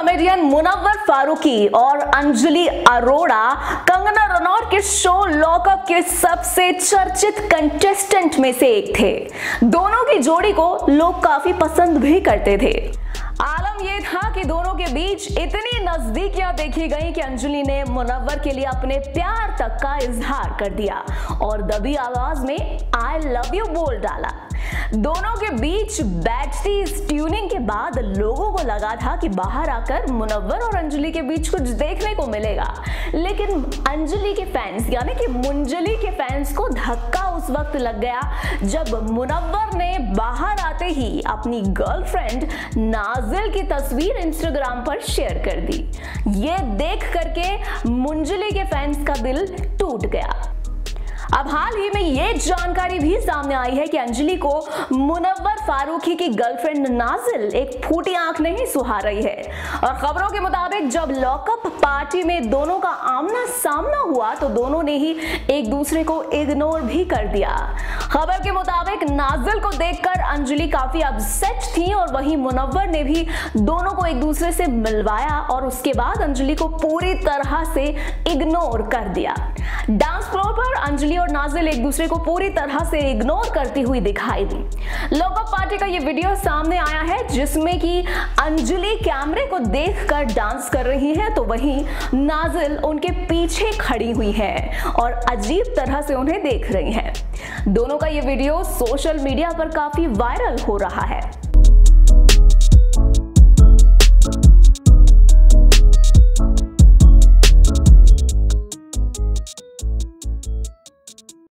Comedian Munawwar Farooqui और अंजलि अरोड़ा कंगना रनौत के show lockup के सबसे चर्चित कंटेस्टेंट में से एक थे। दोनों की जोड़ी को लोग काफ़ी पसंद भी करते थे। आलम यह था कि दोनों के बीच इतनी नजदीकियाँ देखी गई कि अंजलि ने मुनव्वर के लिए अपने प्यार तक का इजहार कर दिया और दबी आवाज़ में आई लव यू बोल डाला। दोनों के बीच बैठती इस बाद लोगों को लगा था कि बाहर आकर मुनव्वर और अंजलि के बीच कुछ देखने को मिलेगा। लेकिन अंजलि के फैंस यानी कि मुंजली के फैंस को धक्का उस वक्त लग गया जब मुनव्वर ने बाहर आते ही अपनी गर्लफ्रेंड नाजिल की तस्वीर इंस्टाग्राम पर शेयर कर दी। ये देख करके मुंजली के फैंस का दिल टूट गया। अब हाल ही में ये जानकारी भी सामने आई है कि अंजलि को मुनव्वर फारूकी की गर्लफ्रेंड नाजिल एक फूटी आँख नहीं सुहा रही है। और खबरों के मुताबिक जब लॉकअप पार्टी में दोनों का आमना सामना हुआ तो दोनों ने ही एक दूसरे को इग्नोर भी कर दिया। खबर के मुताबिक नाजिल को देखकर अंजलि काफ़ी अपसेट थी और वहीं मुनव्वर ने भी दोनों को एक दूसरे से मिलवाया और उसके बाद अंजलि को पूरी तरह से इग्नोर कर दिया। डांस नाजिल एक दूसरे को पूरी तरह से इग्नोर करती हुई दिखाई दी। लोकअप पार्टी का ये वीडियो सामने आया है, जिसमें कि अंजलि कैमरे को देखकर डांस कर रही है तो वहीं नाजिल उनके पीछे खड़ी हुई है और अजीब तरह से उन्हें देख रही हैं। दोनों का ये वीडियो सोशल मीडिया पर काफ़ी वायरल हो रहा है।